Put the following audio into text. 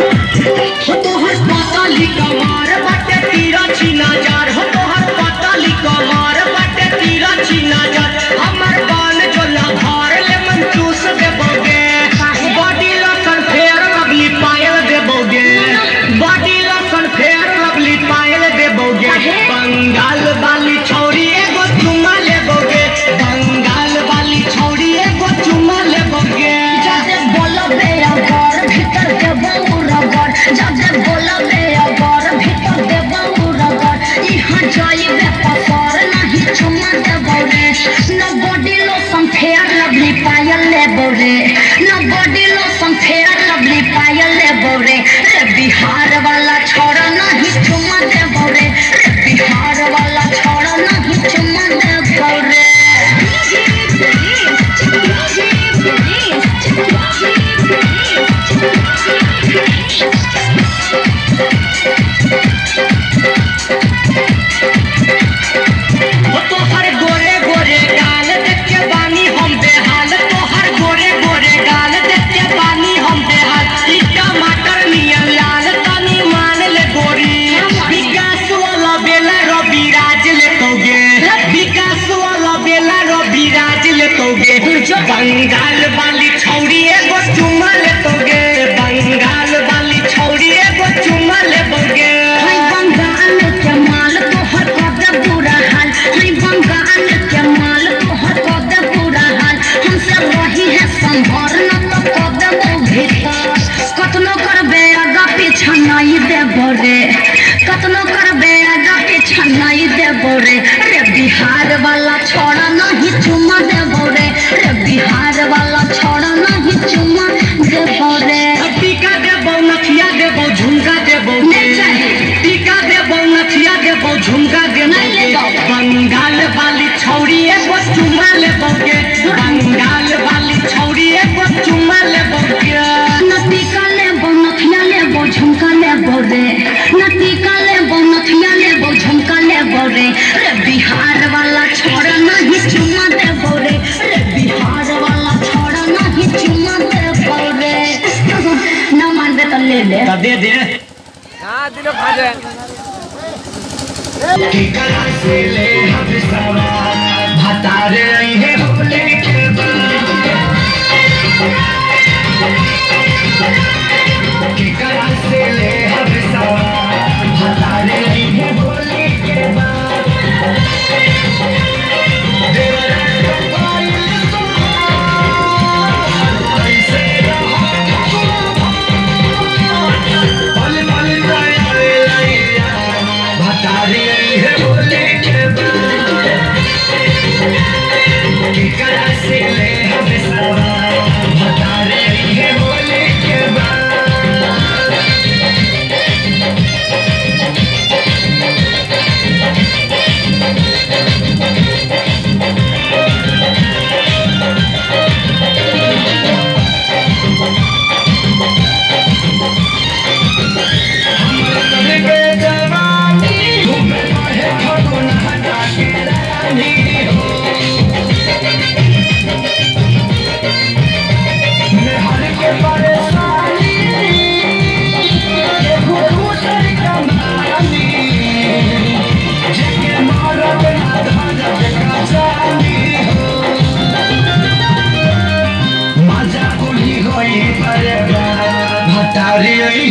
हो तोहर लिखा मार बाटे तीरा छीना जाते बोलबे अगर भीतर देबो रगड़। इहाँ बंगाल वाली छौरी एगो चुमा ले बंगाल वाली एगो चुमा ले बोगे। हाय बंगाल के माल तोहर कदे बुरा हाल। हाय बंगाल के माल तोहर कदे बुरा हाल। रही है, संभर न तो कदे कतनो करबे नहीं देबो रे। कतनो करबे नहीं देबो रे। रे बिहार वाला झुमका लेबो। बंगाल वाली छौरी एगो चुमा लेबो के बंगाल वाली छौरी एगो चुमा लेबो के नतीका लेबो नथिया लेबो झुमका लेबो रे। नतीका लेबो नथिया लेबो झुमका लेबो रे। रे बिहार वाला छोड़ा नहीं चुमा देबो रे। रे बिहार वाला छोड़ा नहीं चुमा देबो रे। न मानबे तो ले ले। दे दे। हाँ दिलो खा जाए। टीका से Maria e